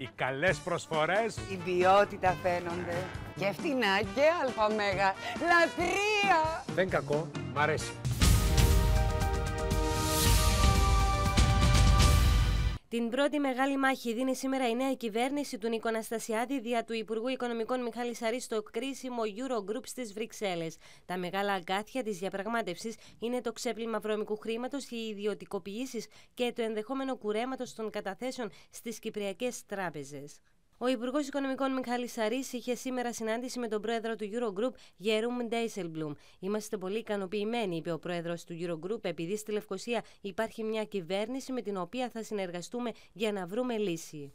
Οι καλές προσφορές. Η ποιότητα φαίνονται. Και φτηνά και αλφαμέγα. Λατρεία! Δεν κακό, μ' αρέσει. Την πρώτη μεγάλη μάχη δίνει σήμερα η νέα κυβέρνηση του Νίκο Αναστασιάδη δια του Υπουργού Οικονομικών Μιχάλης Σαρή στο κρίσιμο Eurogroup στις Βρυξέλλες. Τα μεγάλα αγκάθια της διαπραγμάτευσης είναι το ξέπλυμα βρώμικου χρήματος, οι ιδιωτικοποιήσεις και το ενδεχόμενο κουρέματος των καταθέσεων στις κυπριακές τράπεζες. Ο Υπουργός Οικονομικών Μιχάλης Σαρής είχε σήμερα συνάντηση με τον πρόεδρο του Eurogroup, Γερούμ Ντέισελμπλουμ. Είμαστε πολύ ικανοποιημένοι, είπε ο πρόεδρος του Eurogroup, επειδή στη Λευκοσία υπάρχει μια κυβέρνηση με την οποία θα συνεργαστούμε για να βρούμε λύση.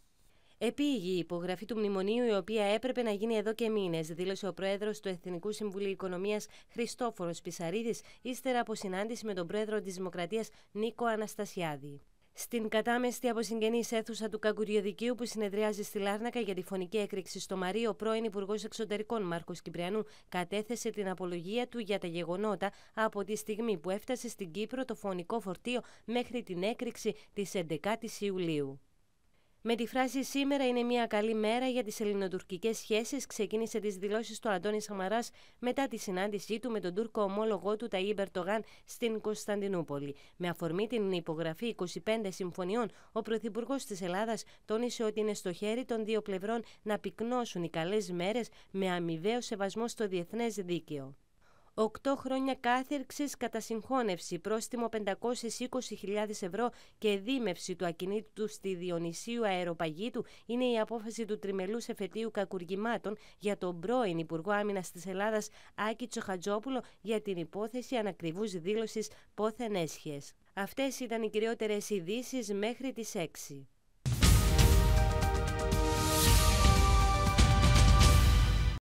Επίγει η υπογραφή του μνημονίου, η οποία έπρεπε να γίνει εδώ και μήνες, δήλωσε ο πρόεδρος του Εθνικού Συμβουλίου Οικονομίας Χριστόφορος Πισαρίδης, ύστερα από συνάντηση με τον πρόεδρο της Δημοκρατίας Νίκο Αναστασιάδη. Στην κατάμεστη από συγγενείς αίθουσα του Καγκουριοδικίου που συνεδριάζει στη Λάρνακα για τη φωνική έκρηξη στο Μαρίο, ο πρώην Υπουργός Εξωτερικών Μάρκος Κυπριανού κατέθεσε την απολογία του για τα γεγονότα από τη στιγμή που έφτασε στην Κύπρο το φωνικό φορτίο μέχρι την έκρηξη της 11ης Ιουλίου. Με τη φράση Σήμερα είναι μια καλή μέρα για τις ελληνοτουρκικές σχέσεις, ξεκίνησε τις δηλώσεις του Αντώνη Σαμαράς μετά τη συνάντησή του με τον Τούρκο ομόλογό του Ταΐ Μπερτογάν στην Κωνσταντινούπολη. Με αφορμή την υπογραφή 25 συμφωνιών, ο Πρωθυπουργός της Ελλάδας τόνισε ότι είναι στο χέρι των δύο πλευρών να πυκνώσουν οι καλές μέρες με αμοιβαίο σεβασμό στο διεθνές δίκαιο. Οκτώ χρόνια κάθερξης κατά συγχώνευση, πρόστιμο 520.000 ευρώ και δίμευση του ακινήτου στη Διονυσίου Αεροπαγίτου είναι η απόφαση του τριμελούς εφετείου κακουργημάτων για τον πρώην Υπουργό Άμυνας της Ελλάδας Άκη Τσοχατζόπουλο για την υπόθεση ανακριβούς δήλωσης πόθεν έσχε. Αυτές ήταν οι κυριότερες ειδήσεις μέχρι τις 6.